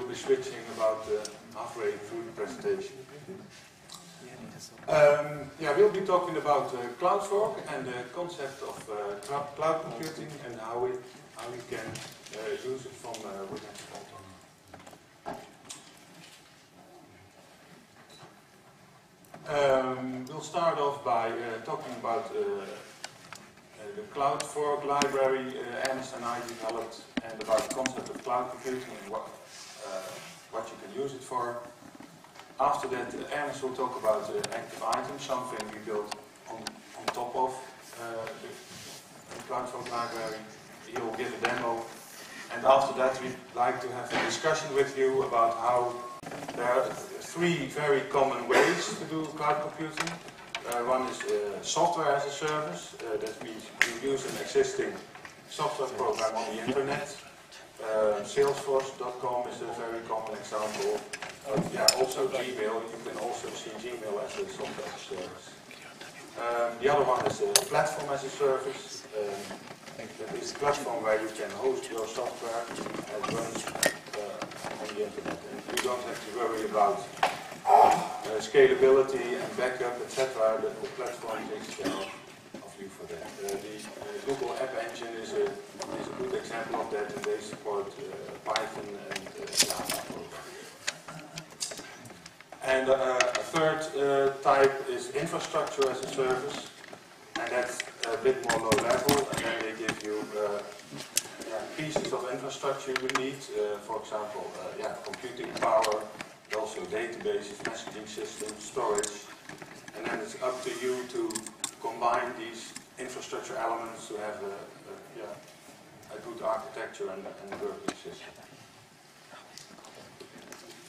will be switching about uh, halfway through the presentation. Um, yeah, we'll be talking about uh, CloudFork and the concept of uh, cloud computing and how we how we can uh, use it from uh, Smalltalk. Um, we'll start off by uh, talking about uh, uh, the CloudFork library uh, and I developed and about the concept of cloud computing and what, what you can use it for. After that, uh, Ernest will talk about uh, active item, something we built on, on top of uh, the, the CloudFork library. He will give a demo. And after that, we'd like to have a discussion with you about how there are three very common ways to do cloud computing. Uh, one is uh, software as a service. Uh, that means you use an existing software program on the internet. Uh, Salesforce.com is a very common example. But yeah, also Gmail. You can also see Gmail as a software service. Um, the other one is a platform as a service. Um, that is a platform where you can host your software and run uh, on the internet. And you don't have to worry about uh, scalability and backup, etc. The, the platform takes care of you for that. Uh, the uh, Google App Engine is a, is a good example of that, and they support uh, Python and uh, Java And uh, a third type is infrastructure as a service, and that's a bit more low level, and then they give you yeah, pieces of infrastructure you need, for example, yeah, computing power, also databases, messaging systems, storage, and then it's up to you to combine these infrastructure elements to have a, a yeah, a good architecture and, and a working system.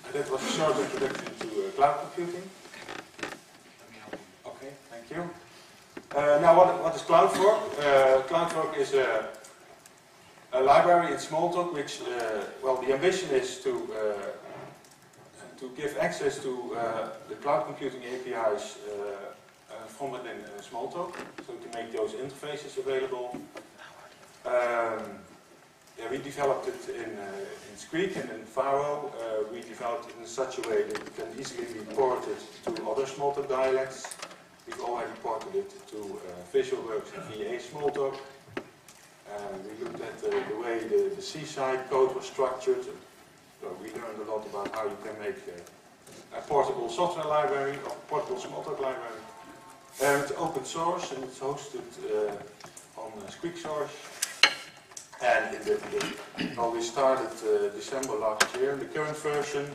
And that was a short introduction to uh, cloud computing. Okay, thank you. Uh, now, what, what is CloudFork? Uh, CloudFork is a, a library in Smalltalk which, uh, well, the ambition is to uh, to give access to uh, the cloud computing APIs uh, from within Smalltalk, so to make those interfaces available. Um, yeah, we developed it in, uh, in Squeak and in Pharo. Uh, we developed it in such a way that it can easily be ported to other Smalltalk dialects. We've already ported it to uh, Visualworks and VA Smalltalk. Uh, we looked at the way the, the Seaside code was structured. So we learned a lot about how you can make a portable software library, or portable Smalltalk library. And it's open source and it's hosted uh, on SqueakSource. And in the, well, we started uh, December last year. The current version,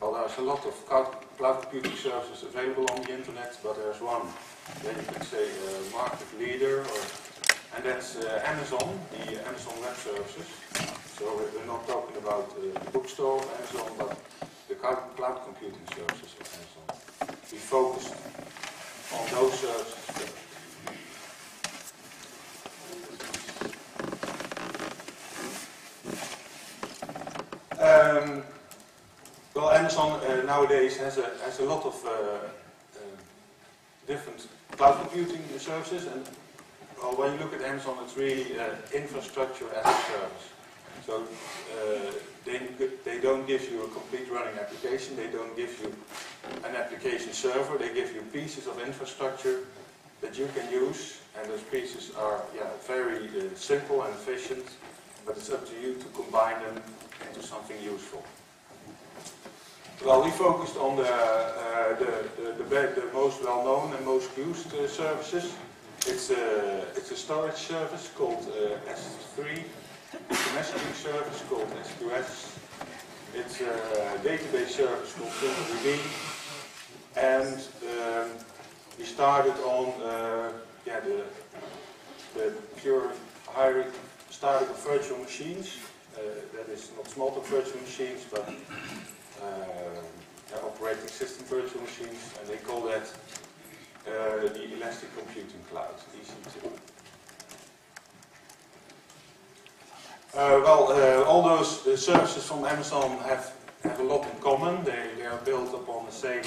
well, there's a lot of cloud, cloud computing services available on the internet, but there's one that you can say uh, market leader, or, and that's uh, Amazon, the Amazon Web Services. So we're not talking about uh, the bookstore of Amazon, but the cloud, cloud computing services of Amazon. We focused on. Um, well, Amazon uh, nowadays has a, has a lot of uh, uh, different cloud computing services, and well, when you look at Amazon, it's really uh, infrastructure as a service. So uh, they, they don't give you a complete running application, they don't give you an application server, they give you pieces of infrastructure that you can use, and those pieces are yeah, very uh, simple and efficient, but it's up to you to combine them into something useful. Well, we focused on the, uh, the, the, the, most well-known and most used uh, services. It's a, it's a storage service called uh, S3. It's a messaging service called SQS. It's a database service called SimpleDB. And um, we started on uh, yeah, the, the pure hiring, started of virtual machines. Uh, that is not Smalltalk virtual machines, but uh, operating system virtual machines, and they call that uh, the Elastic Computing Cloud, EC2. Uh, well, uh, all those services from Amazon have, have a lot in common. They, they are built upon the same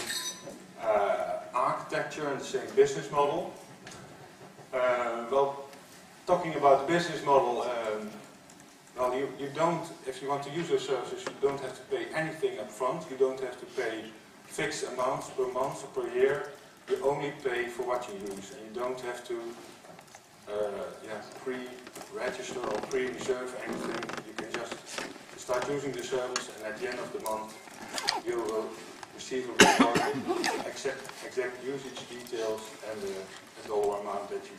architecture and the same business model. well, talking about the business model, um, well, you, you don't, if you want to use those services, you don't have to pay anything up front. You don't have to pay fixed amounts per month or per year. You only pay for what you use, and you don't have to uh, yeah, pre-register or pre-reserve anything. You can just start using the service, and at the end of the month, you will report, exact, exact usage details, and the, the dollar amount that you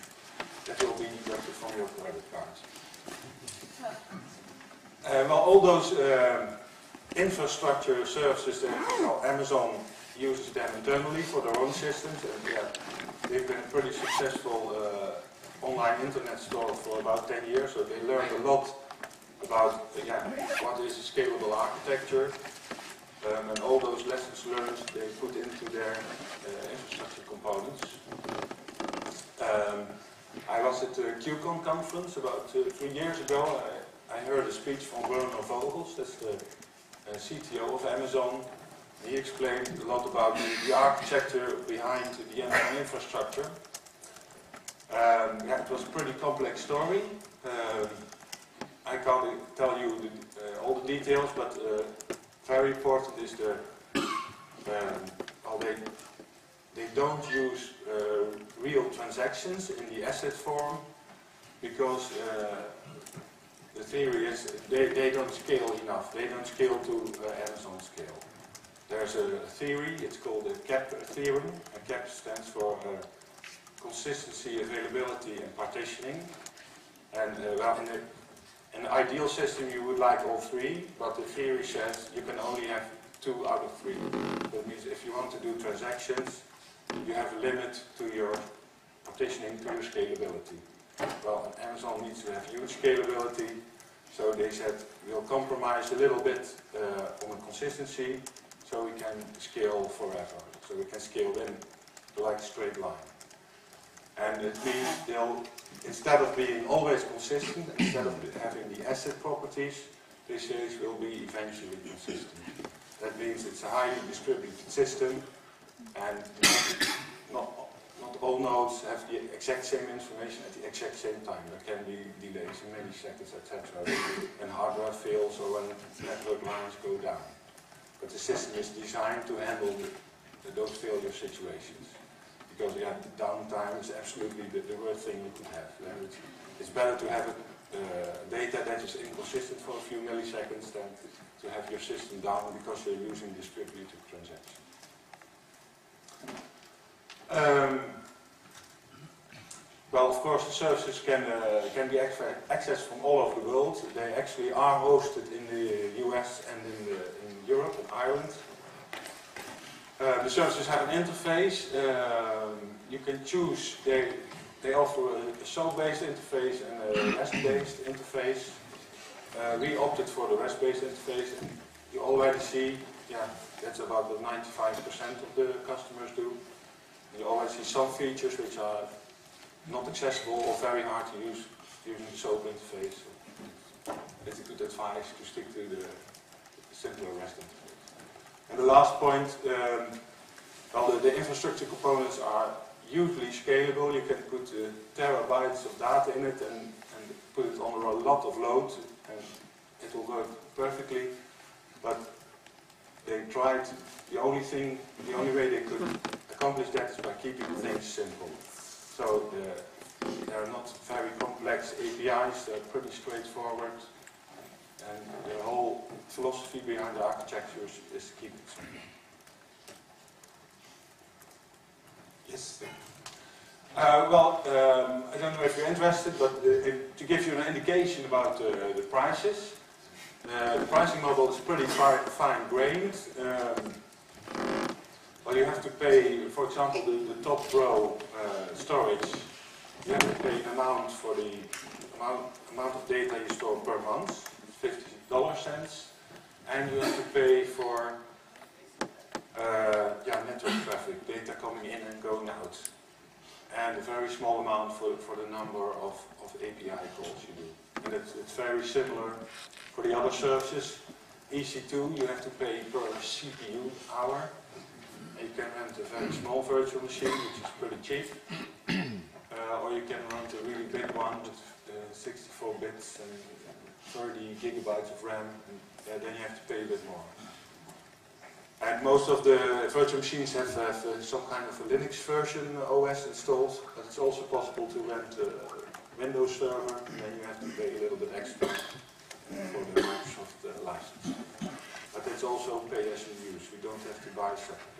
that will be deducted from your credit cards. Uh, well, all those um, infrastructure services that Amazon uses them internally for their own systems, and yeah, they've been a pretty successful uh, online internet store for about 10 years, so they learned a lot about uh, yeah, what is a scalable architecture, um, and all those lessons learned they put into their uh, infrastructure components. Um, I was at the QCon conference about three years ago. I, I, heard a speech from Werner Vogels, that's the uh, CTO of Amazon. He explained a lot about the, the architecture behind the Amazon infrastructure. Um, yeah, it was a pretty complex story. Um, I can't tell you the, uh, all the details, but uh, very important is the um, well, they they don't use uh, real transactions in the ACID form because uh, the theory is they, they don't scale enough. They don't scale to uh, Amazon scale. There's a theory, it's called the CAP theorem. A CAP stands for uh, consistency, availability, and partitioning. And uh, well, in, in an ideal system you would like all three, but the theory says you can only have two out of three. That means if you want to do transactions, you have a limit to your partitioning, to your scalability. Well, Amazon needs to have huge scalability, so they said we'll compromise a little bit uh, on the consistency, so we can scale forever. So we can scale in like a straight line. And it means they'll, instead of being always consistent, instead of having the ACID properties, say it will be eventually consistent. That means it's a highly distributed system and not, not all nodes have the exact same information at the exact same time. There can be delays in milliseconds, etc. when hardware fails or when network lines go down. But the system is designed to handle the, those failure situations. Because yeah, downtime is absolutely the, the worst thing you could have. It's, it's, better to have a, uh, data that is inconsistent for a few milliseconds than to have your system down because you're using distributed transactions. Um, well, of course, the services can, uh, can be accessed from all over the world. They actually are hosted in the US and in, the, in Europe and Ireland. Uh, the services have an interface. Um, you can choose, they, they offer a SOAP-based interface and a REST-based interface. Uh, we opted for the REST-based interface and you already see, yeah, that's about 95% of the customers do. You already see some features which are not accessible or very hard to use using the SOAP interface. It's a good advice to stick to the simpler REST interface. And the last point, um, well, the, the, infrastructure components are usually scalable. You can put uh, terabytes of data in it and, and put it under a lot of load and it will work perfectly. But they tried, the only thing, the only way they could accomplish that is by keeping things simple. So the, they're not very complex APIs, they're pretty straightforward. And the whole philosophy behind the architecture is, is to keep it simple. Yes? Uh, well, um, I don't know if you're interested, but uh, to give you an indication about uh, the prices, uh, the pricing model is pretty fine-grained. Um, well, you have to pay, for example, the, the top row uh, storage. You have to pay an amount for the amount, amount of data you store per month, 50 dollar cents, and you have to pay for uh, yeah, network traffic, data coming in and going out, and a very small amount for, for the number of, of API calls you do. And it's, it's very similar for the other services, EC2, you have to pay per CPU hour. You can rent a very small virtual machine, which is pretty cheap. Uh, or you can rent a really big one with uh, 64 bits and 30 gigabytes of RAM, and then you have to pay a bit more. And most of the virtual machines have, have uh, some kind of a Linux version OS installed, but it's also possible to rent a Windows server, and then you have to pay a little bit extra for the Microsoft uh, license. But it's also pay as you use, you don't have to buy separately.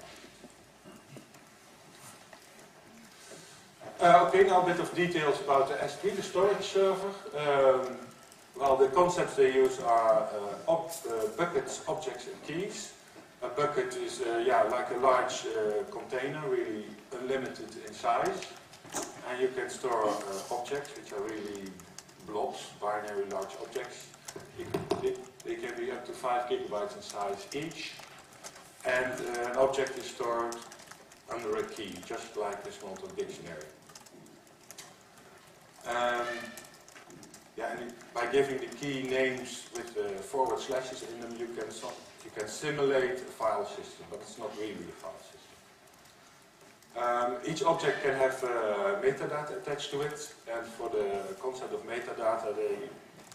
Uh, okay, now a bit of details about the S3, the storage server. Um, well, the concepts they use are uh, ob uh, buckets, objects, and keys. A bucket is uh, yeah, like a large container, really unlimited in size. And you can store objects, which are really blobs, binary large objects. They, can be up to 5 gigabytes in size each. And uh, an object is stored under a key, just like the Smalltalk dictionary. Um, yeah, by giving the key names with uh, forward slashes in them, you can you can simulate a file system, but it's not really a file system. Um, each object can have uh, metadata attached to it, and for the concept of metadata, they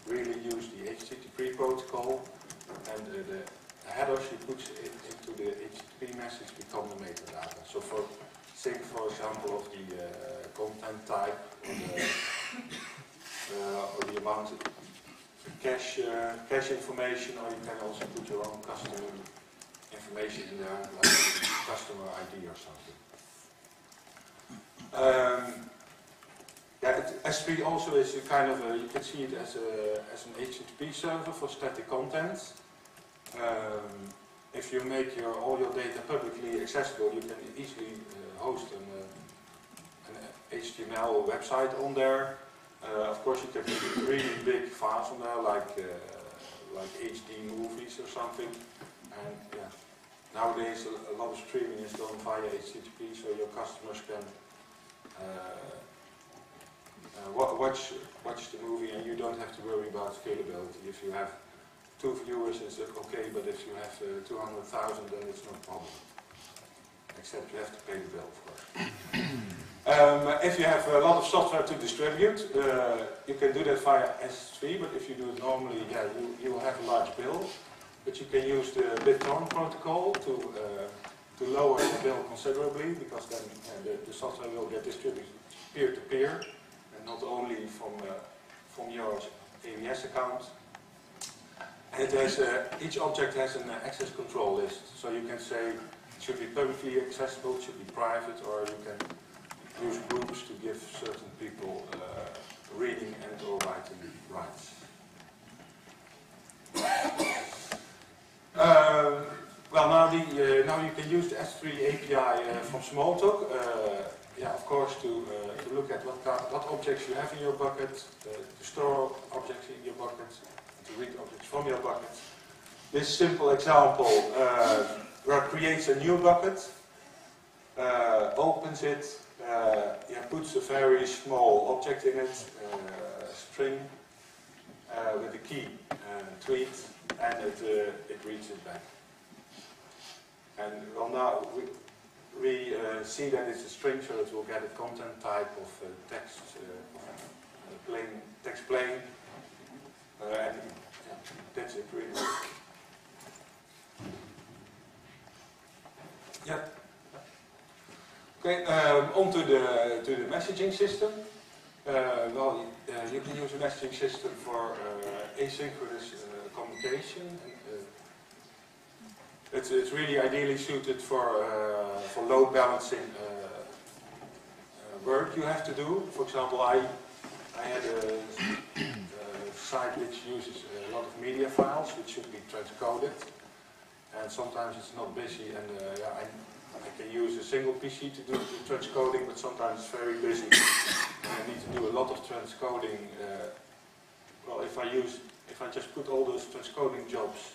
really use the HTTP protocol, and uh, the header she puts in, into the HTTP message become the metadata. So for think, for example, of the uh, content type or the, uh, or the amount of cash, uh, cache information, or you can also put your own customer information in there, like customer ID or something. Um, yeah, it, S3 also is a kind of a, you can see it as, a, as an HTTP server for static content. Um, if you make your, all your data publicly accessible, you can easily uh, host an, uh, an, HTML website on there. Uh, of course, you can put really big files on there, like uh, like HD movies or something. And yeah, nowadays a, lot of streaming is done via HTTP, so your customers can uh, watch watch the movie, and you don't have to worry about scalability. If you have two viewers is okay, but if you have uh, 200,000 then it's no problem. Except you have to pay the bill, of course. um, if you have a lot of software to distribute, uh, you can do that via S3, but if you do it normally, yeah, you, you will have a large bill. But you can use the BitTorrent protocol to, uh, to lower the bill considerably, because then the, the, software will get distributed peer-to-peer, -peer, and not only from, uh, from your AWS account, And it has, uh, each object has an uh, access control list, so you can say it should be publicly accessible, it should be private, or you can use groups to give certain people uh, reading and or writing rights. Um, well, now, the, uh, now you can use the S3 API uh, from Smalltalk. Uh, yeah, of course, to, to look at what, what objects you have in your bucket, to store objects in your bucket, to read objects from your bucket. This simple example uh, creates a new bucket, uh, opens it, uh, yeah, puts a very small object in it, uh, a string, uh, with a key, tweet, and it, uh, it reads it back. And well now we, we uh, see that it's a string, so it will get a content type of uh, text, uh, plain text plain, uh, and that's it really. Yeah. Okay, um, on to the, to the messaging system. Uh, well, uh, you can use a messaging system for uh, asynchronous communication. It's, it's really ideally suited for, for load balancing work you have to do. For example, I, I had a site which uses a lot of media files which should be transcoded. And sometimes it's not busy and yeah, I, I, can use a single PC to do the transcoding, but sometimes it's very busy. I need to do a lot of transcoding. Uh, well, if I use, if I just put all those transcoding jobs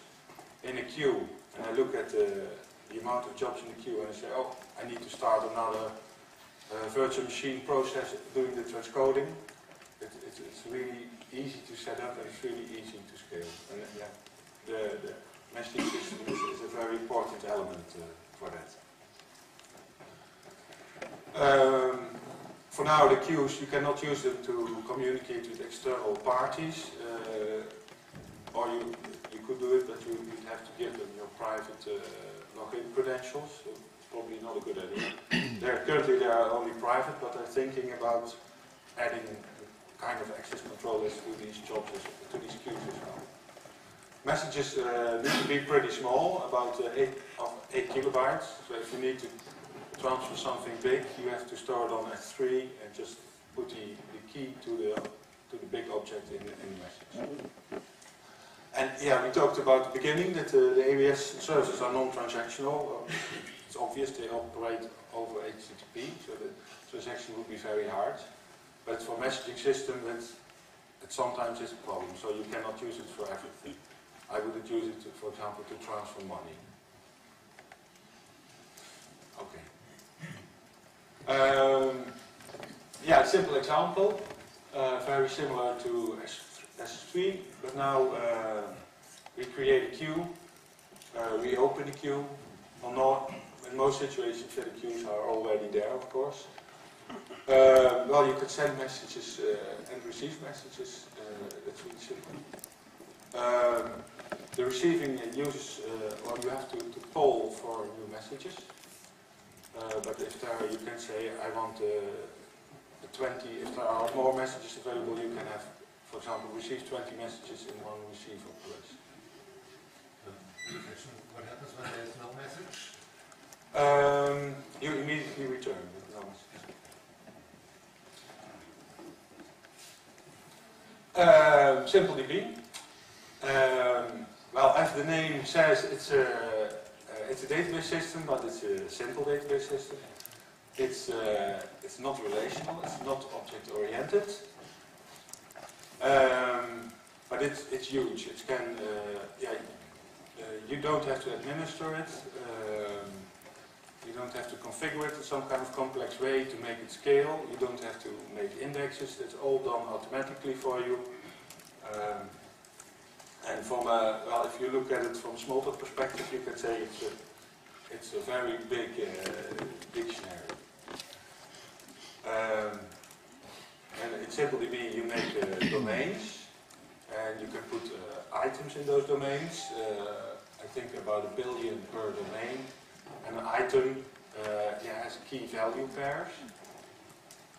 in a queue and I look at the, the amount of jobs in the queue and I say, oh, I need to start another uh, virtual machine process doing the transcoding. It, it, it's really easy to set up and it's really easy to scale. And uh, yeah, the, the messaging system is, is, a very important element uh, for that. Um, for now, the queues, you cannot use them to communicate with external parties, uh, or you, you could do it, but you, would have to give them your private uh, login credentials. So probably not a good idea. they're, currently they are only private, but they're thinking about adding kind of access controllers to these jobs, to these queues as well. Messages uh, need to be pretty small, about uh, 8, of 8 kilobytes. So if you need to transfer something big, you have to store it on S3 and just put the, the key to the to the big object in the, in the message. And yeah, we talked about the beginning that the AWS services are non-transactional. It's obvious they operate over HTTP, so the transaction would be very hard. But for messaging system, it sometimes is a problem, so you cannot use it for everything. I wouldn't use it, to, for example, to transfer money. Okay. Um, yeah, simple example, uh, very similar to S3, but now uh, we create a queue, uh, we open the queue. Not, in most situations, the queues are already there, of course. Uh, well, you could send messages uh, and receive messages. That's really simple. Um, the receiving uses, uh, well, you have to, to poll for new messages. Uh, but if there, you can say, I want uh, 20, if there are more messages available, you can have, for example, receive 20 messages in one receive operation. What happens when there's no message? Um, you immediately return with no message. Uh, SimpleDB. Um, well, as the name says, it's a, uh, it's a database system, but it's a simple database system. It's, uh, it's not relational, it's not object-oriented. Um, but it's, it's huge. It can, uh, yeah, uh, you don't have to administer it. Um, you don't have to configure it in some kind of complex way to make it scale. You don't have to make indexes. It's all done automatically for you. Um, and from a, well, if you look at it from a Smalltalk perspective, you can say it's a, it's a very big uh, dictionary. Um, and in SimpleDB you make uh, domains, and you can put uh, items in those domains. Uh, I think about a billion per domain. And an item uh, yeah, has key value pairs.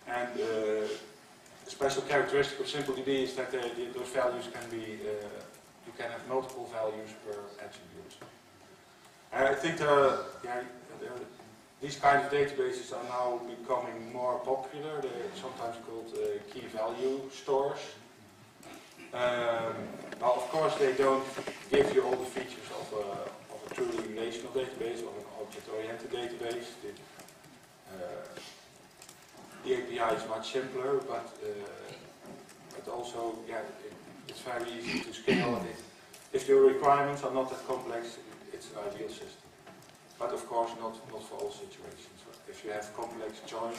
And uh, the special characteristic of SimpleDB is that uh, those values can be, you can have multiple values per attribute. I think there are, yeah, there are, these kinds of databases are now becoming more popular. They're sometimes called uh, key value stores. Um, well, of course, they don't give you all the features of a, of a truly relational database or an object-oriented database. The, uh, the API is much simpler, but uh, but also, yeah, it's very easy to scale it. If your requirements are not that complex, it's an ideal system. But of course, not not for all situations. If you have complex joins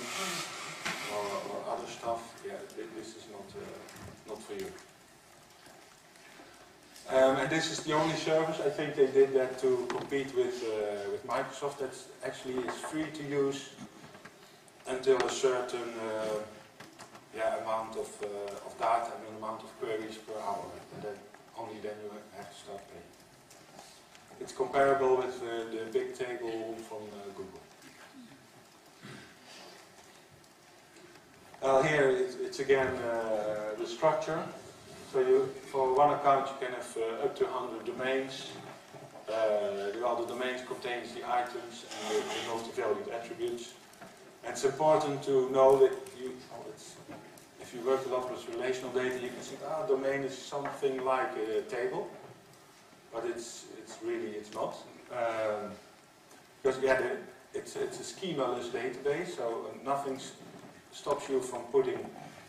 or, or other stuff, yeah, this is not uh, not for you. Um, and this is the only service, I think they did that to compete with, uh, with Microsoft that actually is free to use until a certain uh, yeah, amount of, uh, of data and an amount of queries per hour. And then only then you have to start paying. It's comparable with uh, the big table from uh, Google. Uh, here it's, it's again the structure. So you, for one account you can have up to 100 domains. Uh, well, the domains contains the items and the, the multi-valued attributes. It's important to know that you, oh, if you work a lot with relational data, you can see, ah, domain is something like a table, but it's it's really it's not. Um, because yeah, the, it's it's a schemaless database, so nothing stops you from putting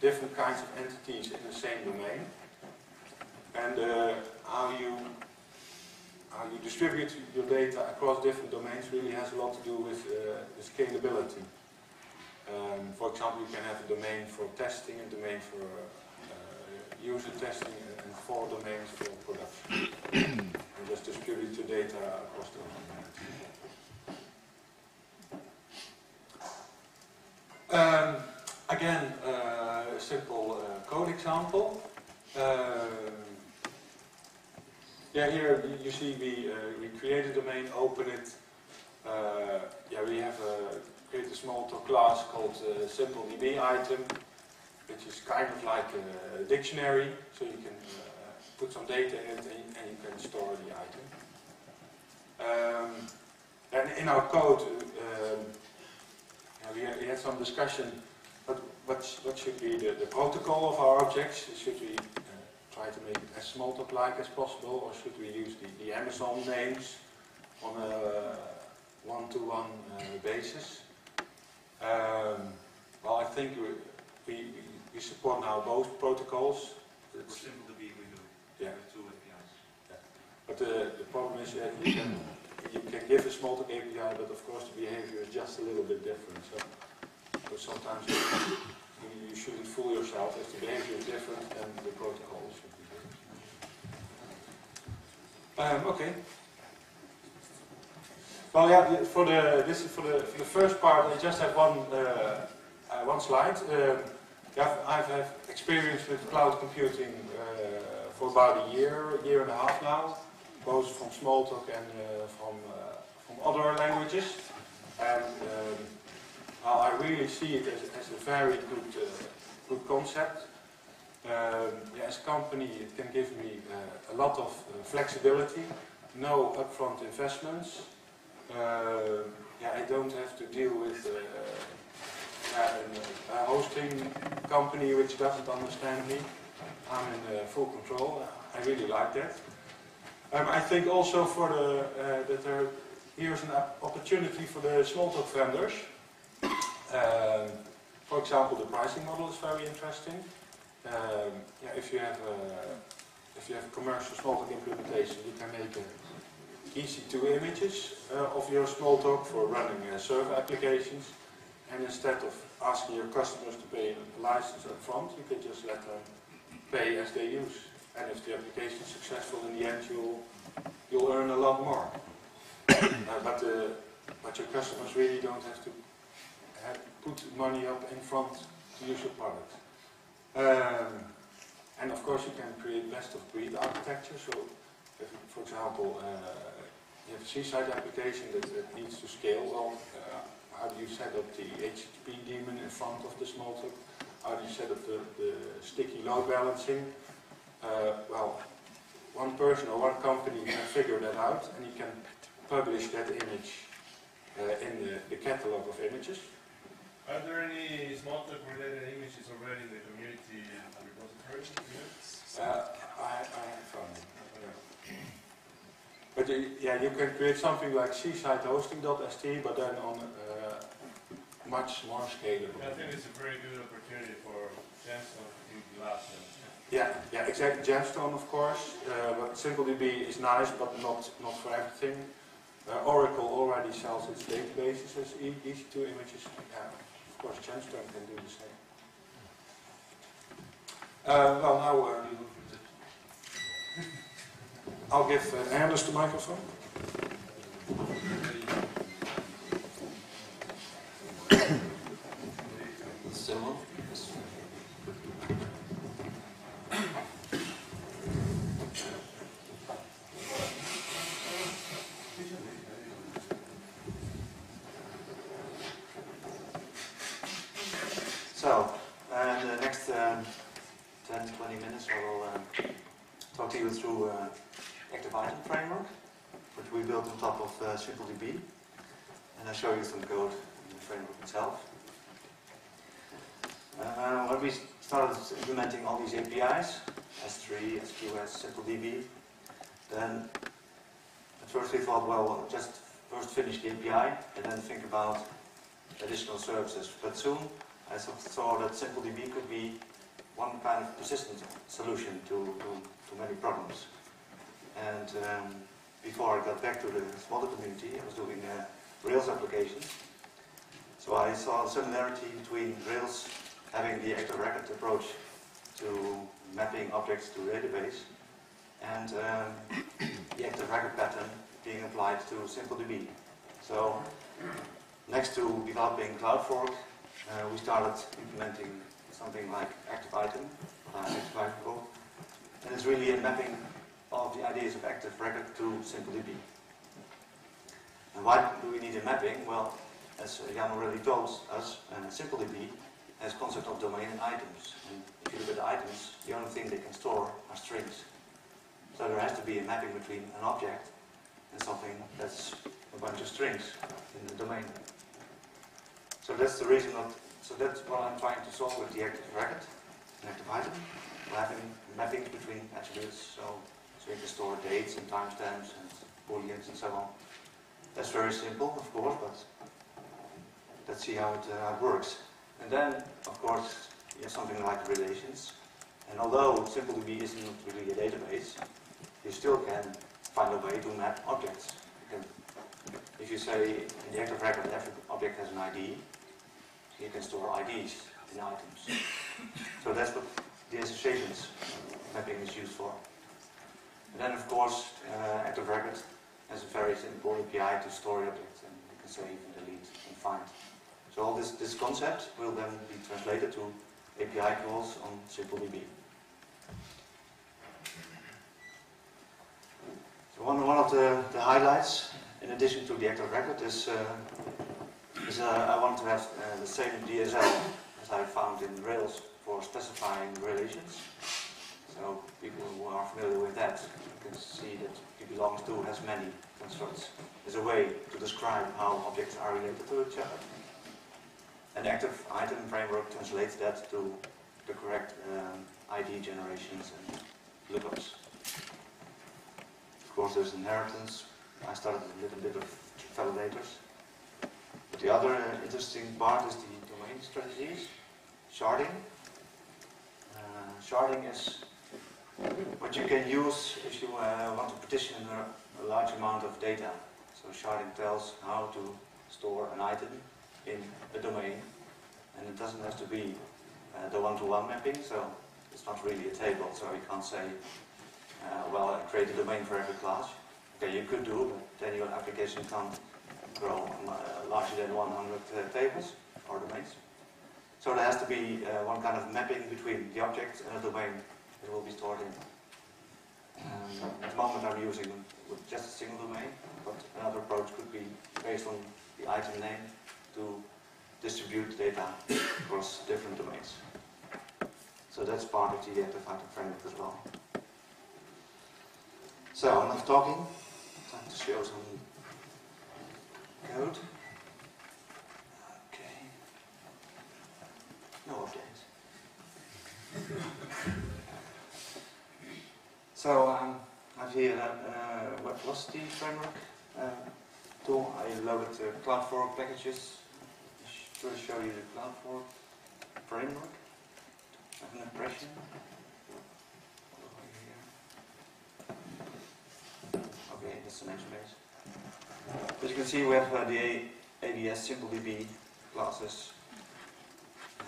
different kinds of entities in the same domain and uh, how you how you distribute your data across different domains really has a lot to do with uh, the scalability. Um, for example, you can have a domain for testing, a domain for uh, user testing, and four domains for production. and just distribute your data across the domains. Um, again, uh, a simple uh, code example. Um, Yeah, here you- you see we, uh, we create a domain, open it. Uh, yeah, we have a, create a small class called uh, SimpleDB item, which is kind of like a dictionary, so you can uh, put some data in it and, and you can store the item. Um, and in our code, um, we, had, we had some discussion. What, what, what should be the, the protocol of our objects? Should we uh, try to make it as Smalltalk-like as possible, or should we use the, the Amazon names on a one-to-one uh, basis? Um, well, I think we, we, we support now both protocols. It's- simple to be, we do. Yeah. With two APIs. Yeah. But the, the problem is that you can, you can give a Smalltalk API, but of course the behavior is just a little bit different. So, so sometimes you, you- you shouldn't fool yourself. If the behavior is different, then the protocol should be different. Um, okay. Well, yeah. For the this is for the for the first part, I just have one uh, uh, one slide. Um, yeah, I've had experience with cloud computing uh, for about a year, year and a half now, both from Smalltalk and uh, from uh, from other languages. And um, well, I really see it as, as a very good uh, good concept. Um, yeah, as a company, it can give me a lot of flexibility, no upfront investments. Um, yeah, I don't have to deal with uh, a, a hosting company which doesn't understand me. I'm in uh, full control. I really like that. Um, I think also for the uh, that there here's an opportunity for the Smalltalk vendors. Um, for example, the pricing model is very interesting. Um, yeah, if you have a, if you have commercial Smalltalk implementation, you can make a EC2 images uh, of your Smalltalk for running uh, server applications. And instead of asking your customers to pay a license up front, you can just let them pay as they use. And if the application is successful in the end, you'll, you'll earn a lot more. Uh, but, uh, but your customers really don't have to have put money up in front to use your product. Um, and of course you can create best of breed architecture. So if, for example, uh, you have a Seaside application that, that needs to scale well. Uh, how do you set up the HTTP daemon in front of the Smalltalk? How do you set up the, the sticky load balancing? Uh, well, one person or one company can figure that out and he can publish that image uh, in the, the catalog of images. Are there any Smalltalk related images already in the community repository? Uh, I, I have found it. But uh, yeah, you can create something like seasidehosting.st, but then on uh, much more scalable. I think it's a very good opportunity for Gemstone to do last Yeah, yeah, exactly. Gemstone, of course, uh, but SimpleDB is nice, but not not for everything. Uh, Oracle already sells its databases as e EC2 images. Yeah, of course, Gemstone can do the same. Uh, well, now uh, I'll give uh, Ernest the microphone. Simon? So, uh, in the next um, 10, 20 minutes I will um, talk to you through uh, Active Item Framework, which we built on top of uh. And I'll show you some code in the framework itself. Uh, when we started implementing all these APIs, S3, SQS, SimpleDB, then at first we thought, well, just first finish the API and then think about additional services. But soon I saw that SimpleDB could be one kind of persistent solution to, to, to many problems. And um, before I got back to the Smalltalk community, I was doing uh, Rails applications. So I saw a similarity between Rails having the active record approach to mapping objects to database and um, the active record pattern being applied to SimpleDB. So next to developing CloudFork, uh, we started implementing something like Active Item, uh, Active Item. And it's really a mapping of the ideas of active record to SimpleDB. And why do we need a mapping? Well, as Jan already told us, uh, SimpleDB has concept of domain and items. And if you look at the items, the only thing they can store are strings. So there has to be a mapping between an object and something that's a bunch of strings in the domain. So that's the reason that, so that's what I'm trying to solve with the active record, an active item. Having mappings between attributes, so, so you can store dates and timestamps and booleans and so on. That's very simple, of course, but let's see how it, uh, works. And then, of course, you have something like relations. And although SimpleDB isn't really a database, you still can find a way to map objects. You can, if you say in the active record every object has an ID, you can store IDs in items. So that's what the associations mapping is used for. And then, of course, uh, active record has a very simple API to store objects, and you can save and delete and find. So all this, this concept will then be translated to API calls on SimpleDB. So one, one of the, the highlights, in addition to the active record, is, uh, is uh, I want to have uh, the same DSL as I found in Rails for specifying relations. So people who are familiar with that can see that it belongs to has many constructs. There's a way to describe how objects are related to each other. An active item framework translates that to the correct um, ID generations and lookups. Of course, there's inheritance. I started a little bit of validators. But the other uh, interesting part is the domain strategies, sharding. Uh, sharding is what you can use if you uh, want to partition a, a large amount of data. So sharding tells how to store an item in a domain, and it doesn't have to be uh, the one-to-one mapping, so it's not really a table, so you can't say, uh, well, create a domain for every class. Okay, you could do, but then your application can't grow uh, larger than 100 uh, tables or domains. So there has to be uh, one kind of mapping between the object and a domain it will be stored in. Um, at the moment I'm using with just a single domain, but another approach could be based on the item name to distribute data across different domains. So that's part of the item framework as well. So enough talking, time to show some code. Okay. No updates. So um, I've here uh, Web Velocity framework uh, tool. I loaded uh, CloudFork packages. First show you the CloudFork framework. Have an impression. Okay, that's the next page. As you can see, we have uh, the A ADS SimpleDB classes um,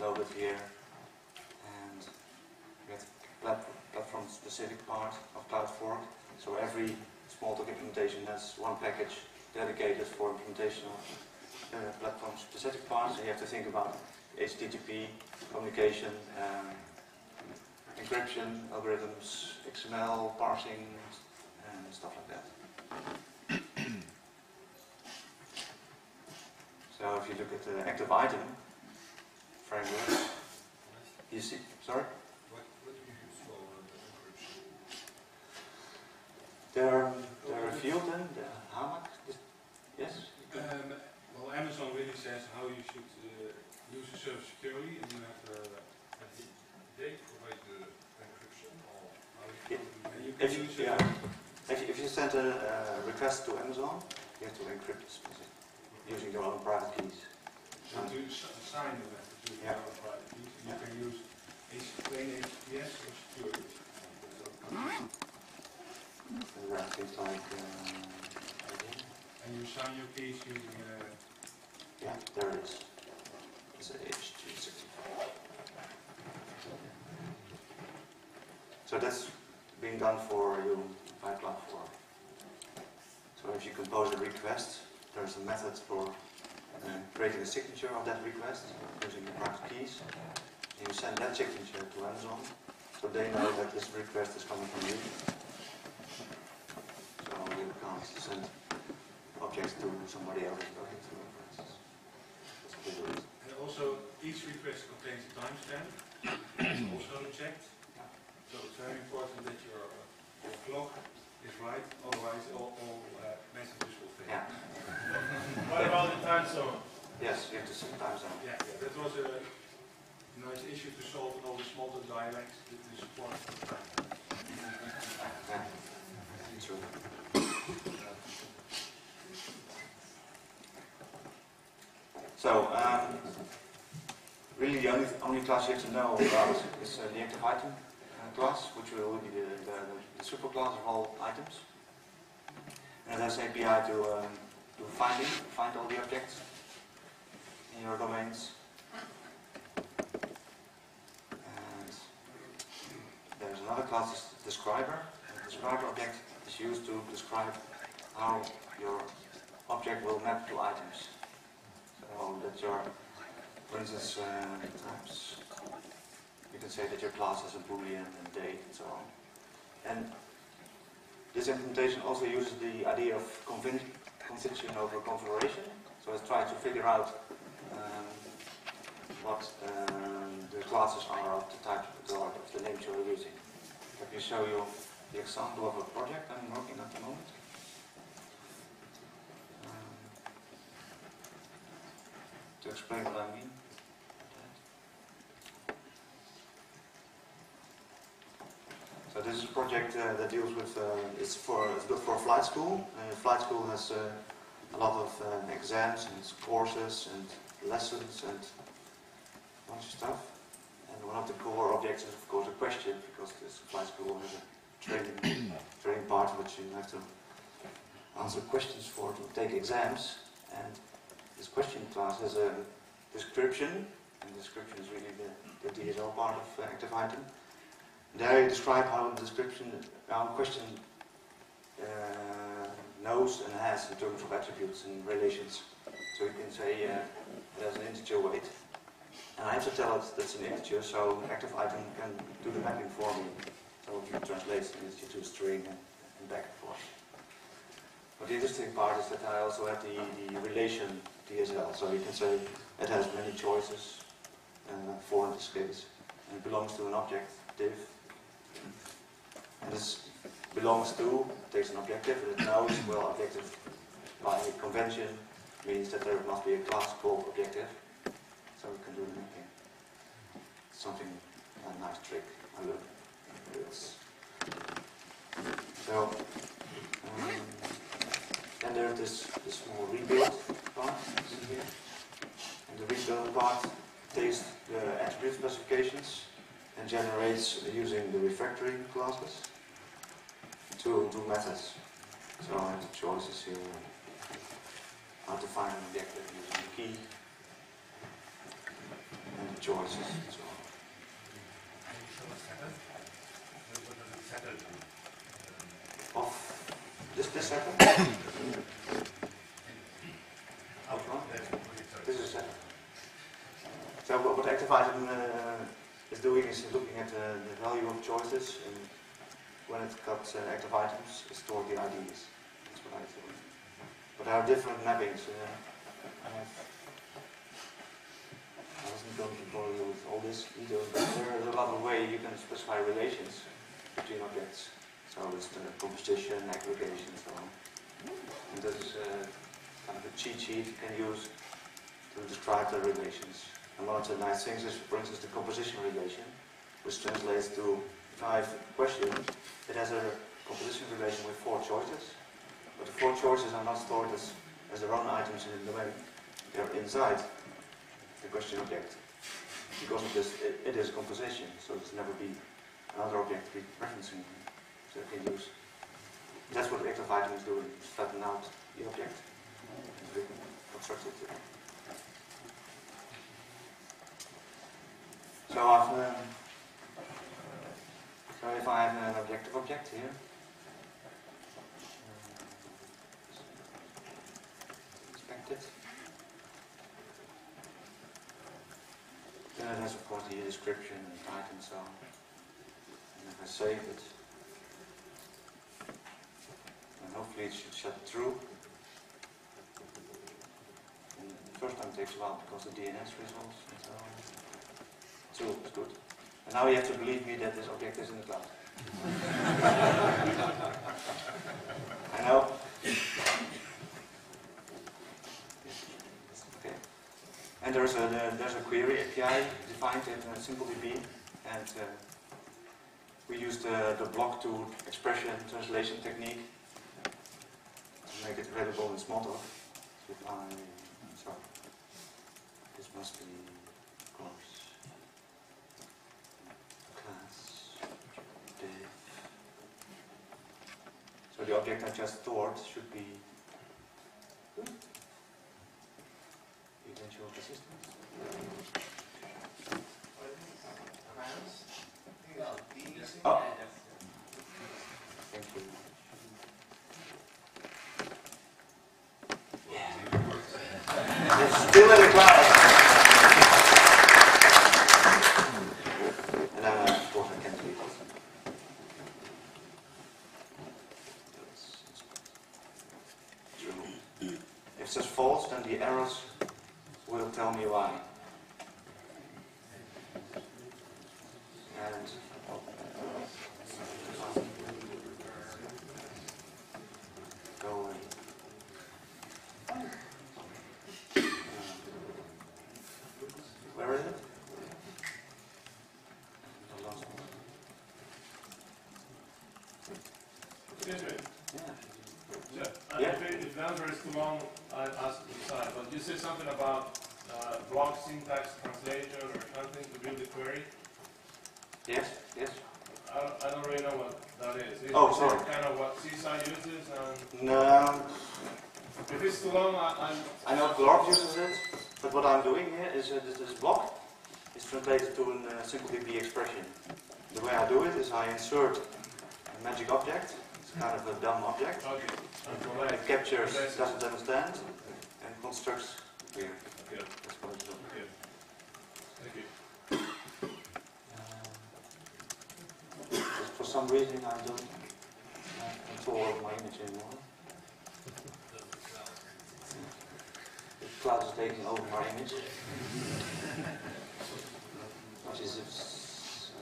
loaded here, and we have platform platform specific part of CloudFork. So every Smalltalk implementation has one package dedicated for implementation of uh, platform specific parts. So you have to think about HTTP, communication, um, encryption, algorithms, XML, parsing, and stuff like that. so if you look at the active item framework, you see, sorry? What, what do you use for the encryption? They're, they're revealed then, the HMAC, yes? Um, well, Amazon really says how you should uh, use the service securely, and you have uh, a d- they provide the encryption, or how you Yeah. and you can If you, use yeah, if you, if you send a uh, request to Amazon, you have to encrypt it specific, using your own private keys. So to s- sign the message with Yeah. your private keys, and you Yeah. can use plain HTTPS or security. And like, uh, and you sign your keys using uh, yeah, there it is. It's a H264. So that's being done for you by platform. So if you compose a request, there's a method for uh, creating a signature of that request using the private keys. And you send that signature to Amazon So they know that this request is coming from you. You send objects to somebody else. for instance. And also, each request contains a timestamp, also checked. So it's very important that your, your clock is right, otherwise all, all uh, messages will fail. Yeah, What about the time zone? yes, you have to send time zone. Yeah, yeah, that was a nice issue to solve in all the Smalltalk dialects, the, support for the time. True. So, um, really the only, only class you have to know about is uh, the active item uh, class, which will be the, the, the superclass of all items. And it has API to um, do finding, find all the objects in your domains. And there's another class, describer. The describer object is used to describe how your object will map to items. So that your, for instance, uh, types, you can say that your class has a boolean and date and so on. And this implementation also uses the idea of convention over configuration. So it's trying to figure out um, what um, the classes are of the type or of the names you're using. Let me show you the example of a project I'm working at the moment. Um, to explain what I mean. So this is a project uh, that deals with, uh, it's for, it's built for flight school. Uh, flight school has uh, a lot of uh, exams and courses and lessons and a bunch of stuff. And one of the core objects is of course a question because this flight school has a training, training part which you have to answer questions for to take exams. And this question class has a description, and description is really the, the DSL part of uh, active item. There you describe how the description, how question uh, knows and has in terms of attributes and relations. So you can say uh, it has an integer weight, and I have to tell it that's an integer, so active item can do the mapping for me. Integer to a string and, and back and forth. But the interesting part is that I also have the, the relation DSL, so you can say it has many choices, uh, four in this case, and it belongs to an object, div. And this belongs to, takes an objective, and it knows, well, objective by convention means that there must be a class called objective, so we can do mapping. Something, a nice trick I learned. So, um, there's this, this small rebuild part in here. And the rebuild part takes the attribute specifications and generates using the refactoring classes two, two methods. So I have the choices here how to find an objective using the key and the choices and so on. Of this, is second. So what, what Active Item uh, is doing is looking at uh, the value of choices and when it got uh, active items, it stores the IDs. That's what I do. But there are different mappings. Uh, I, I wasn't going to bore you with all this details, but there is a lot of way you can specify relations between objects. So it's the composition, aggregation, and so on. And this is uh, kind of a cheat sheet you can use to describe the relations. And one of the nice things is, for instance, the composition relation, which translates to five I have a question, it has a composition relation with four choices. But the four choices are not stored as, as their own items in the domain. They're inside the question object. Because of this, it, it is composition, so it's never be another object referencing. So you can use. That's what the active item is doing, flatten out the object. we can construct it. So I've, um, so if I have an objective object here, inspect it. Then it has of course the description and type and so on. I save it. And hopefully it should shut through. And the first time takes a while because the DNS results and so on. Two is good. And now you have to believe me that this object is in the cloud. I know. Okay. And there's a there's a query API defined in uh, SimpleDB, and uh, we use the, the block to expression translation technique to make it available in Smalltalk. So this must be course class div. So the object I just stored should be eventual persistence. Oh. Thank you. It's still in the cloud. And then, uh, of course, I can delete it. True. If it says false, then the errors will tell me why. And go away. Where is it? I lost it. Excuse me. Yeah. Yeah, I- Yeah. if it- if the answer is too long, I ask to decide, but you said something about uh, block syntax translation or something to build the query. Yes, yes. I don't, I don't really know what that is. Is Oh, it sorry. Kind of what CSI uses, and No, if it's too long, I, I'm. I know Glorp uses it, but what I'm doing here is uh, this, this block is translated to a uh, SimpleDB expression. The way I do it is I insert a magic object. It's kind of a dumb object. It captures, doesn't understand, and constructs. Just for some reason I don't control my image anymore. The cloud is taking over my image. Which is it's,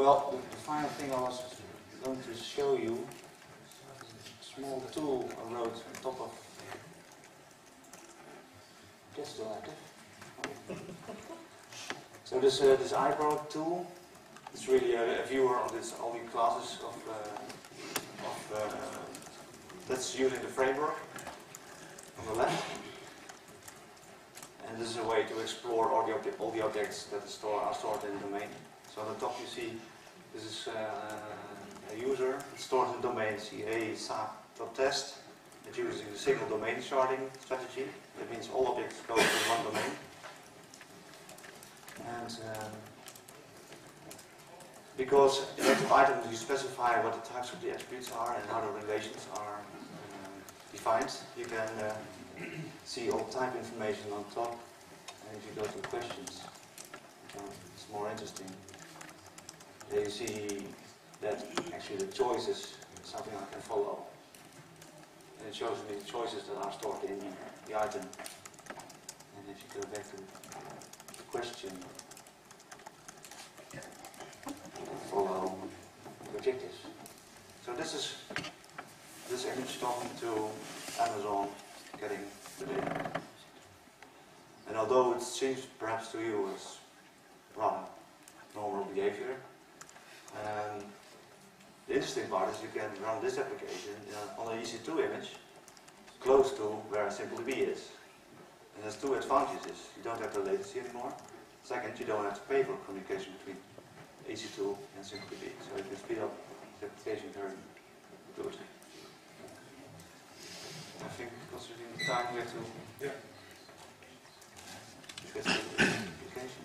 Well, the final thing I was going to show you a small tool I wrote on top of still active. So this uh, this eyebrow tool is really a, a viewer of this all the classes of uh, of uh, that's using the framework on the left. And this is a way to explore all the, all the objects that are stored in the domain. So on the top you see this is uh, a user stored in the domain ca.test. It's using the single domain sharding strategy. That means all objects go to one domain. And um, because in active items you specify what the types of the attributes are and how the relations are um, defined, you can uh, see all type information on top. And if you go to questions, it's more interesting. There you see that actually the choice is something I can follow. And it shows me the choices that are stored in the item. And if you go back to the question, follow objectives. So this is this image talking to Amazon getting the data. And although it seems perhaps to you as rather normal behavior, um, the interesting part is you can run this application uh, on an EC2 image close to where SimpleDB is. And there's two advantages. You don't have the latency anymore. Second, you don't have to pay for communication between EC2 and SimpleDB. So you can speed up the application very good. I think considering the time we have to Yeah. to the application.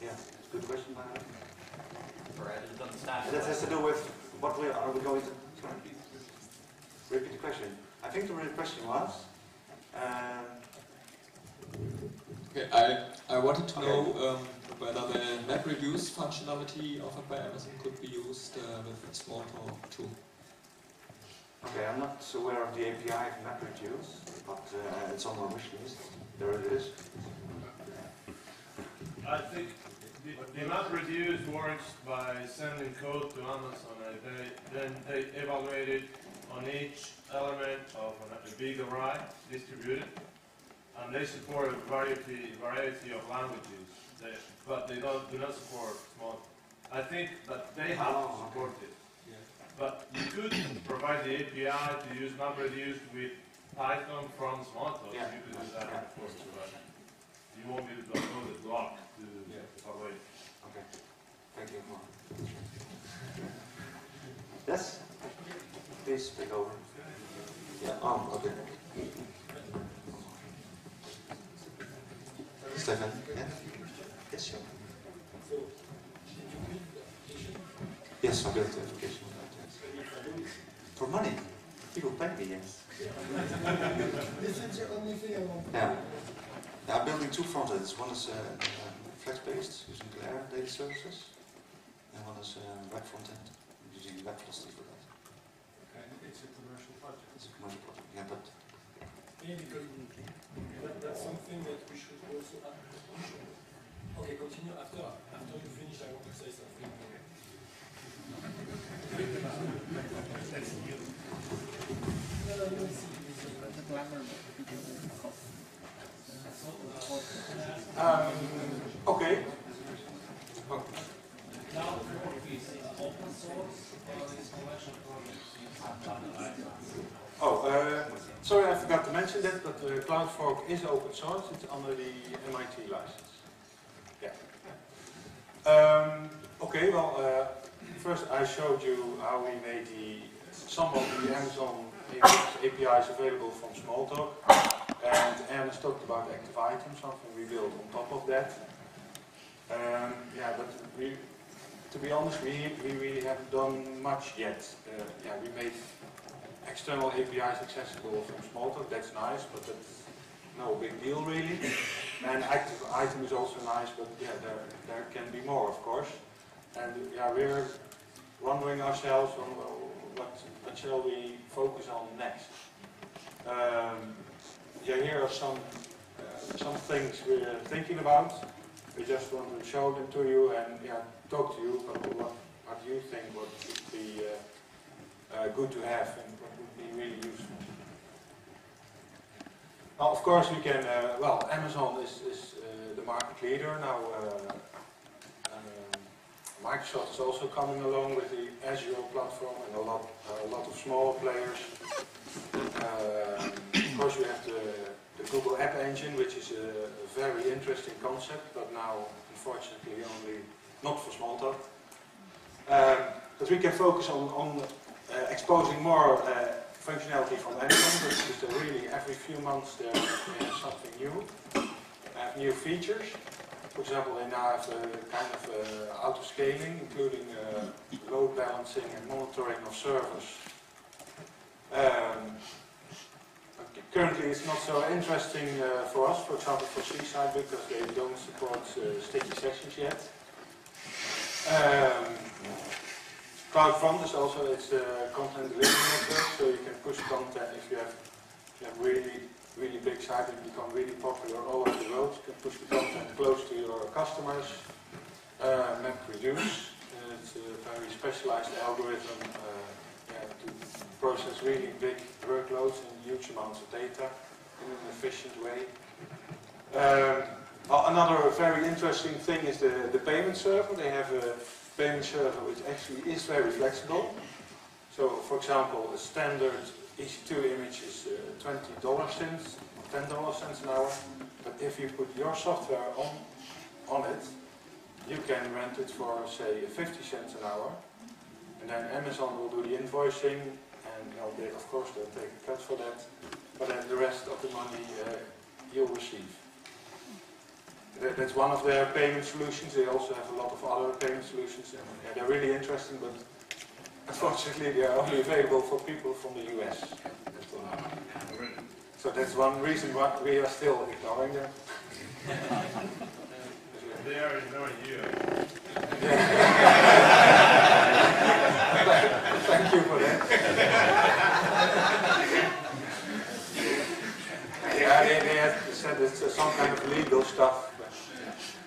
it's a good question. by the way. Or I. That has to do with what we are we going to. Sorry? Repeat the question. I think the real question was. Um, Okay, I, I wanted to know um, whether the MapReduce functionality offered by Amazon could be used uh, with Smalltalk too. okay, I'm not aware of the API of MapReduce, but uh, it's on our wish list. There it is. I think the, the map reduce works by sending code to Amazon and they, then they evaluate it on each element of a big array distributed. And they support a variety, variety of languages, they, but they don't, do not support small. I think that they have to Oh, support it. But you could provide the API to use MapReduce with Python from Smalltalk. Yeah. You could do that, of course, but you won't be able to upload the block to. Okay. Thank you. Yes? Please take over. Yeah, um, okay. Stefan? Yeah? Yes, sure. Yes, I built the application. for that, yes. For money? People pay me, yes. This is the only thing I want. Yeah. Yeah, I'm building two front ends. One is uh, flex-based, using Glare data services. And one is uh, web front end, using WebVelocity for that. Okay, it's a commercial project. It's a commercial project, yeah, but Yeah, because that, that's something that we should also add. Okay, continue after, after you finish, I want to say something. No, no, you will see. Um, okay. Oh, Oh, uh, sorry, I forgot to mention that, but uh, CloudFork is open source. It's under the MIT license. Yeah. Um, okay, well, uh, first I showed you how we made the some of the Amazon APIs available from Smalltalk, and Ernest talked about active items, something we built on top of that. Um, yeah, but we, to be honest, we, we really haven't done much yet. Uh, yeah, we made external APIs accessible from Smalltalk, that's nice, but that's no big deal really. And active item is also nice, but yeah, there, there can be more, of course. And yeah, we're wondering ourselves on what, what shall we focus on next. Um, yeah, here are some uh, some things we're thinking about. We just want to show them to you and yeah, talk to you about what, what you think what would be uh, uh, good to have and what would be really useful. Now, of course, we can. Uh, well, Amazon is, is uh, the market leader now. Uh, um, Microsoft is also coming along with the Azure platform and a lot, a lot of smaller players. Um, of course, we have the, the Google App Engine, which is a, very interesting concept, but now, unfortunately, only not for Smalltalk. Um, but we can focus on, on uh, exposing more uh, functionality from Amazon, because there really every few months there is something new, have new features. For example, they now have a kind of uh, auto scaling, including uh, load balancing and monitoring of servers. Um, currently, it's not so interesting uh, for us, for example, for Seaside, because they don't support uh, sticky sessions yet. Um, CloudFront is also it's a content delivery network, so you can push content if you have, you have really really big site and become really popular all over the world. You can push the content close to your customers. Uh, MapReduce, uh, it's a very specialized algorithm uh, process really big workloads and huge amounts of data in an efficient way. Um, another very interesting thing is the, the payment server. They have a payment server which actually is very flexible. So, for example, a standard EC2 image is uh, $20 cents, $10 cents an hour. But if you put your software on, on it, you can rent it for, say, 50 cents an hour. And then Amazon will do the invoicing and well, they, of course they'll take a cut for that, but then the rest of the money uh, you'll receive. That, that's one of their payment solutions. They also have a lot of other payment solutions, and yeah, they're really interesting, but unfortunately they are only available for people from the US. So that's one reason why we are still ignoring them. They are ignoring you. For that. yeah, they, they have said it's some kind of legal stuff. But,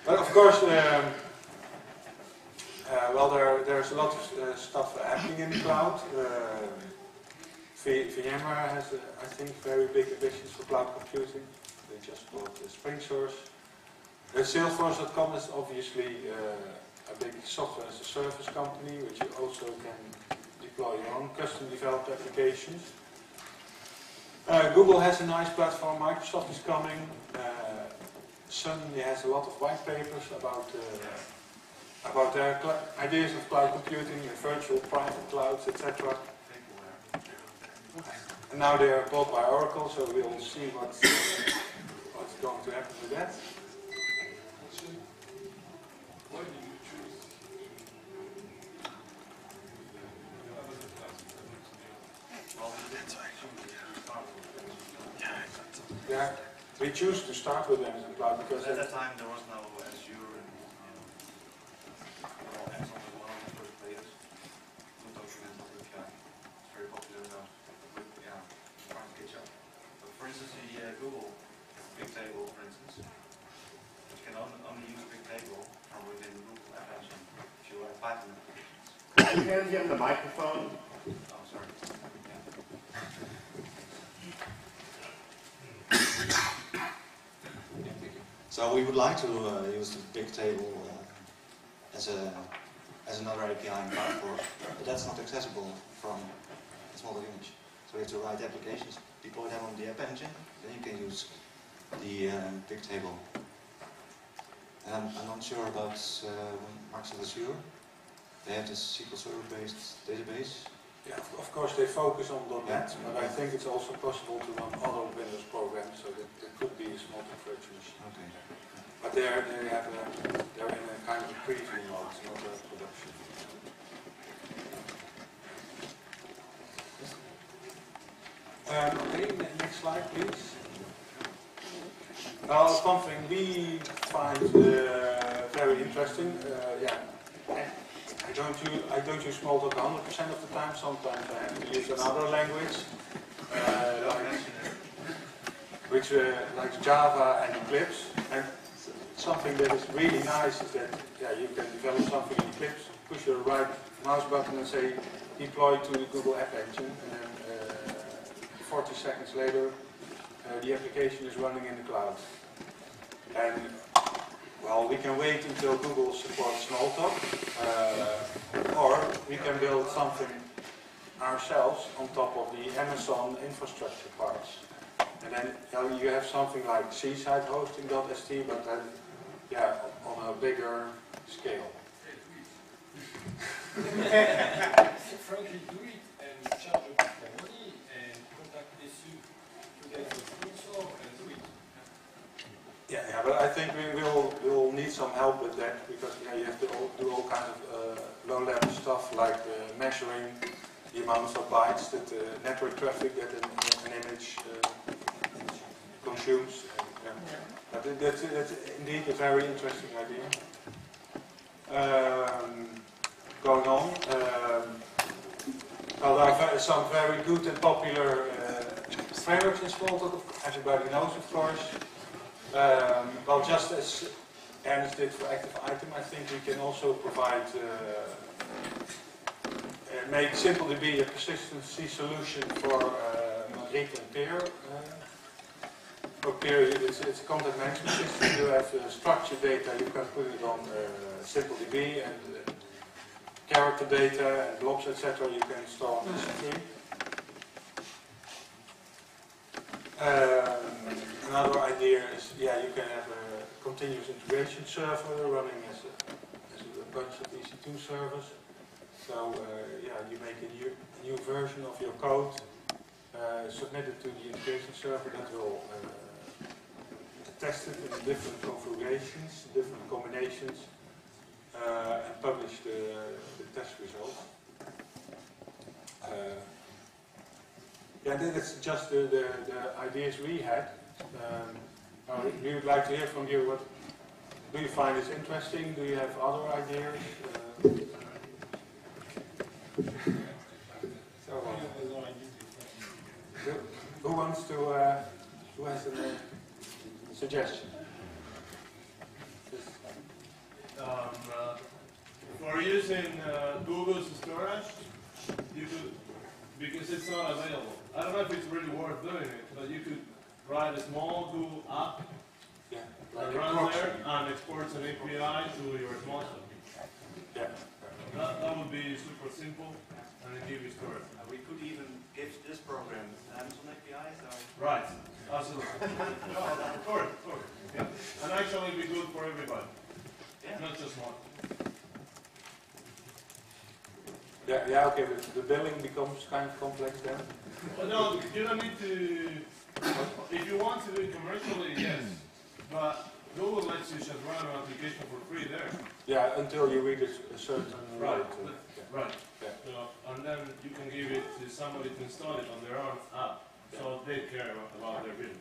but of course, um, uh, well, there, there's a lot of uh, stuff happening in the cloud. Uh, VMware has, uh, I think, very big ambitions for cloud computing. They just bought uh, SpringSource. Uh, Salesforce.com is obviously uh, a big software as a service company, which you also can custom developed applications. Uh, Google has a nice platform, Microsoft is coming. Uh, Sun has a lot of white papers about uh, about their ideas of cloud computing, and virtual private clouds, etc. And now they are bought by Oracle, so we'll see what's, what's going to happen with that. Actually, why did you choose the Amazon cloud? Yeah, we choose to start with Amazon Cloud because At it- that time, there was no Azure and, you know, Amazon was one of the first players. Good documented with, yeah, it's very popular now, with, yeah, trying to catch up. But for instance, the uh, Google Bigtable, for instance, which can only, only use Bigtable from within Google App Engine if you have Python applications. Could you hand him the microphone? Oh, sorry. Yeah. So we would like to uh, use the Bigtable uh, as a as another API in Cloudfork, but that's not accessible from a smaller image. So we have to write applications, deploy them on the App Engine, then you can use the um, Bigtable. And I'm, I'm not sure about uh, Microsoft Azure. They have this SQL Server-based database. Yeah, of course they focus on .NET, but I think it's also possible to run other Windows programs, so that there could be a small virtual machine. Okay. But they're, they have a, they're in a kind of preview mode, not a production. Um, okay, next slide, please. Well, something we find uh, very interesting. Uh, yeah, I don't use I don't use Smalltalk 100% of the time. Sometimes I have to use another language, uh, like, which uh, like Java and Eclipse. And something that is really nice is that yeah, you can develop something in Eclipse, push your right mouse button and say deploy to the Google App Engine, and then uh, 40 seconds later uh, the application is running in the cloud. And well, we can wait until Google supports Smalltalk, uh, or we can build something ourselves on top of the Amazon infrastructure parts. And then you, know, you have something like seaside hosting.st, but then, yeah, on a bigger scale. Frankly, do it and charge a bit more money and contact SU to get the sponsor and do it. Yeah, yeah, but I think we will need some help with that because yeah, you have to all, do all kinds of uh, low-level stuff like uh, measuring the amount of bytes that uh, network traffic that an, an image uh, consumes. And, yeah. But that's, that's indeed a very interesting idea. Um, going on, um, well, there are some very good and popular uh, frameworks in Smalltalk. Everybody knows, of course. Um, well, just as Did for Active Item, I think we can also provide, uh, uh, make SimpleDB a persistency solution for uh, read and Pier. Uh, for Pier, it's, it's a content management system. You have uh, structured data, you can put it on uh, SimpleDB, and uh, character data and blobs, etc. You can store on S3. Um, another idea is, yeah, you can have a continuous integration server running as a, as a bunch of EC2 servers. So, uh, yeah, you make a new, new version of your code uh, it to the integration server that will uh, test it in different configurations, different combinations, uh, and publish the, the test results. Uh, yeah, that- that's just the, the, the ideas we had. Um, uh, we would like to hear from you. What do you find is interesting? Do you have other ideas? Uh, so, uh, who, who wants to? Uh, who has a uh, suggestion? Um, uh, for using uh, Google's storage, you could, because it's not available. I don't know if it's really worth doing it, but you could write a small Google app Yeah, that like a runs proxy. there and exports an API to your smartphone. Yeah. That, that would be super simple and it give you storage. We could even give this program Amazon APIs or Right, absolutely. no, of course, of course. Yeah. And actually be good for everybody, yeah. not just one. Yeah, yeah, okay, but the billing becomes kind of complex then. But no, you don't need to, if you want to do it commercially, yes. But Google lets you just run an application for free there. Yeah, until you reach a certain Right. rate. yeah. Right. Yeah. So, and then you can give it to somebody to install it on their own app. So they care about, about their billing.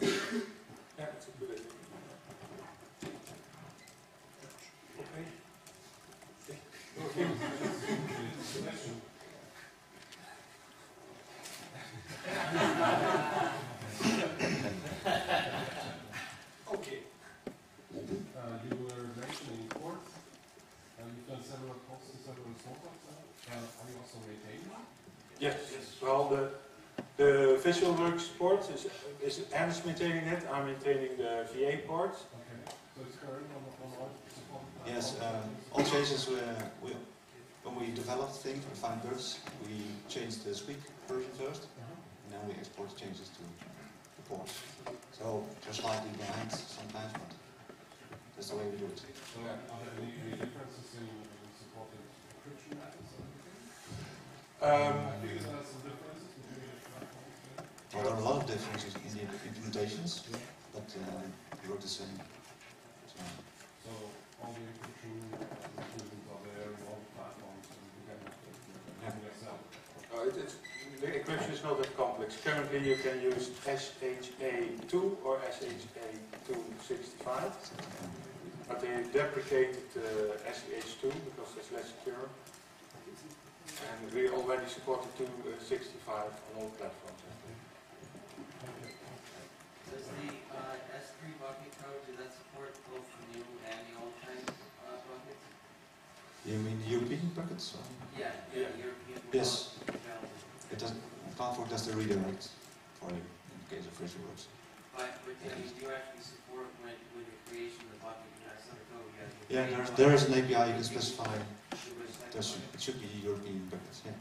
Yeah, that's a good idea. Okay. Okay. Uh, you were mentioning ports, and you've done several posts to several small posts. Uh, are you also maintaining them? Yes, well, the, the VisualWorks port is, is Hans maintaining it, I'm maintaining the VA port. Okay. So it's current on, on all support Yes, um, all changes we, we, when we developed things, we find bugs, we changed the Squeak version first, Uh-huh. and then we export changes to the ports. So they're slightly behind sometimes, but that's the way we do it. So are there any, any differences in, in supporting encryption methods? Um, I think there are some differences between the platforms. yeah. Well, there are a lot of differences in the implementations, but uh, they work the same. So, So all the encryption improvements are there all the platforms, and you can do yourself. uh, it, it's, the encryption is not that complex. Currently you can use SHA-2 or SHA-265, but they deprecated uh, SH2 because it's less secure. And we already support supported 265 on all platforms. I think. Does the uh, S3 bucket code, does that support both the new and the old kind uh, buckets? you mean the European buckets? Or? Yeah, Yeah. the European. Yes. model. It doesn't, Cloudfork does the redirect for you in the case of VisualWorks. But, but I mean, do you actually support when, with the creation of the bucket, you have some code, you have Yeah, there's, there is an API you can specify. it. it should be European buckets. Yeah.